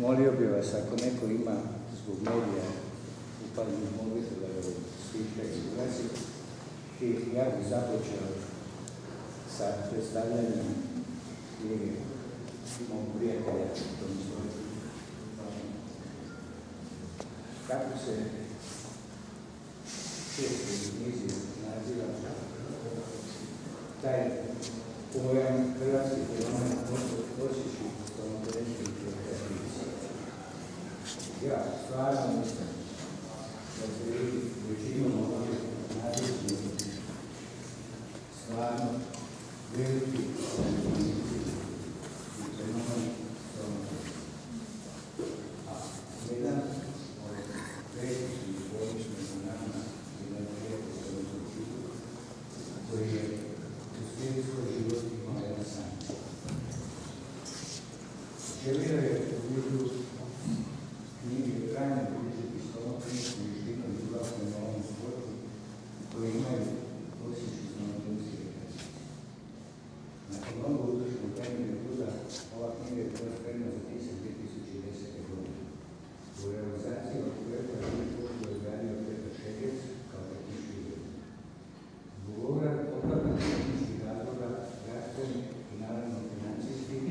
Molio bi vas, ako neko ima zbog medija upadnu mobitela u svih registraciji, i ja bih započeo sa predstavljanjem knjige mog prijatelja Tomislava. Kako se često knjizi naziva taj pojam, hrvatski fenomen osjeću samoporećnih Yeah, try and understand. But they, they came mnogo utrošeno vremena i truda, ova knjiga je bila spremna za tisak 2010. godine. U realizaciji ovog projekta je pošlo je zradio Petar Šegec kao tehnički urednik. Zbog ovoga opravdanih tehničkih razloga, zdravstvenih i naravno financijskih,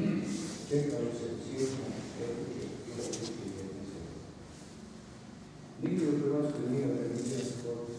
čekalo se svijetno tekuće i tekuće i. Nigdje u Hrvatskoj nije organiziran sport